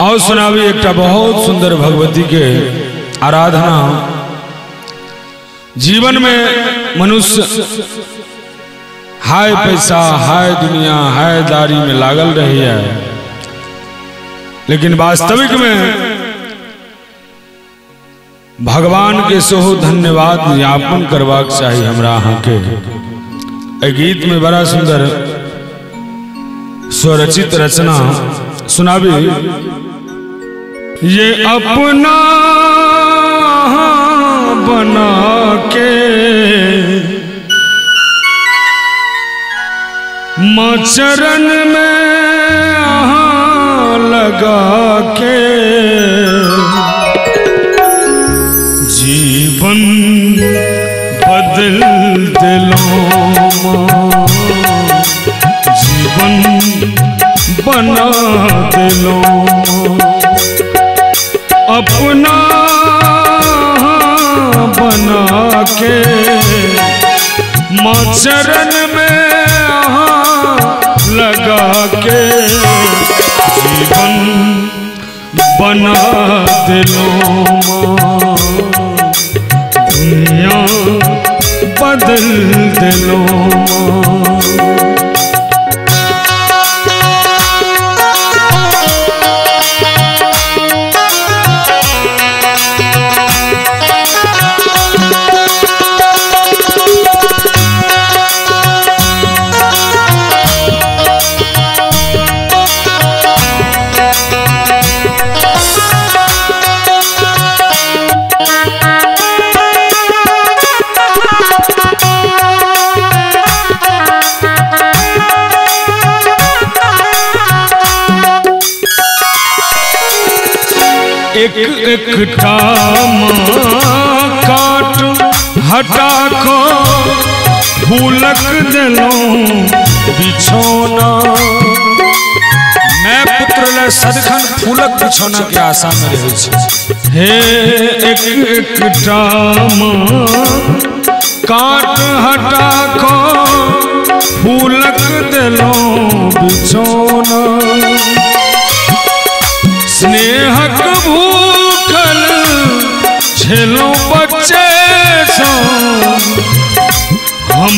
और सुनावी एक बहुत सुंदर भगवती के आराधना। जीवन में मनुष्य हाय पैसा, हाय दुनिया, हाय दारी में लागल रही है लेकिन वास्तविक में भगवान के सोहो धन्यवाद ज्ञापन करवाक चाहिए हमरा अहाँ के गीत में बड़ा सुंदर स्वरचित रचना सुनाबी। ये अपना बना के में आहाँ लगा के जीवन बदल दिलों जीवन बना दिलों के मचरण में लगा के जीवन बना दिलो दुनिया बदल दिलों एक एक काट, हटा को भूलक दिलो बिछौना मैं पुत्र ले सदखन फूलक बिछौना के आशा में रहे हे एक एक टामा काट, हटा को फूलक दिलो बिछौना स्नेहक भूखल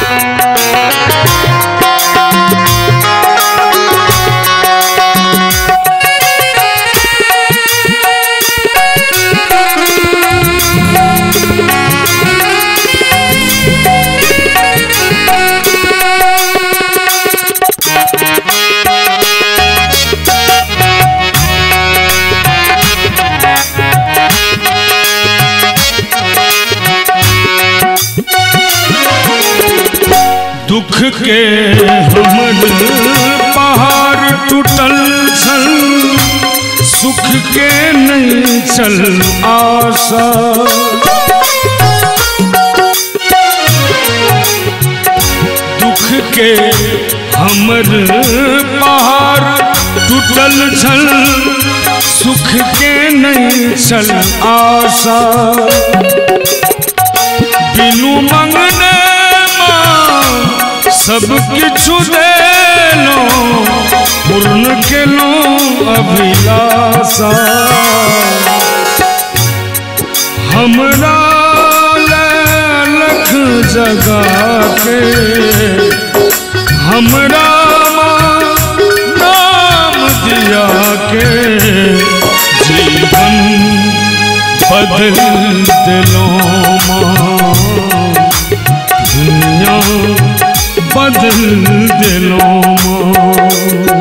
जीवन बना दुख के हमर पहाड़ टूटल छल सुख के नहीं चल आशा। दुख के हमर पहाड़ टूटल छल सुख के नहीं चल आशा। बिनु मंगने सब किछु देलो पूर्ण केलो अभिलाषा। हमरा लख जगा के हमरा नाम दिया के जीवन बदल दिलो Thank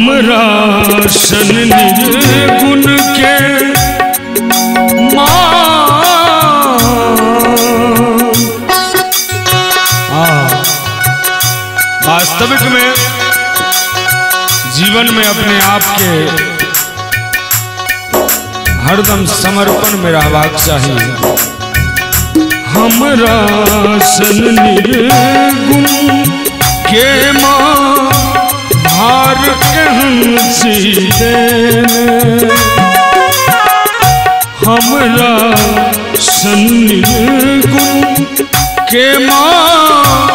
हमरा सन निर्गुण के वास्तविक में, जीवन में अपने आप के हरदम समर्पण में रहबाक चाहिए। हमरा सन निर्गुण के माँ। भार कहन सीधे हमरा सन निर्गुण के माँ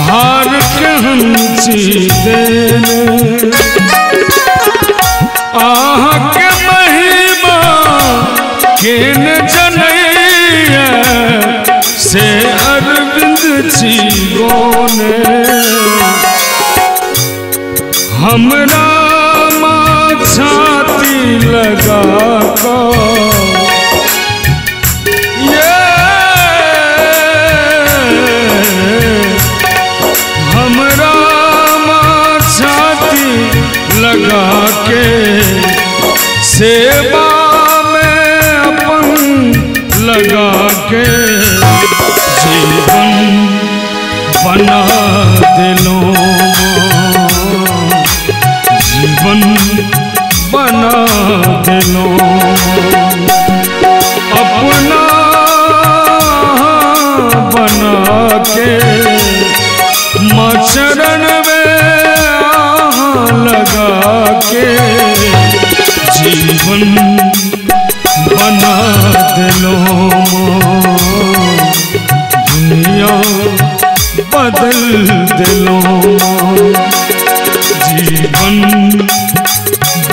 भार कहन सीधे आह के महिमा केन जनैया से अरविंद जी गोने हमरा छाती लगा ये। हमरा छाती लगा के सेवा में अपन लगा के जीवन बना दिलो दिलो अपना बना के मचरण में लगा के जीवन बना दिलो दुनिया बदल दिलो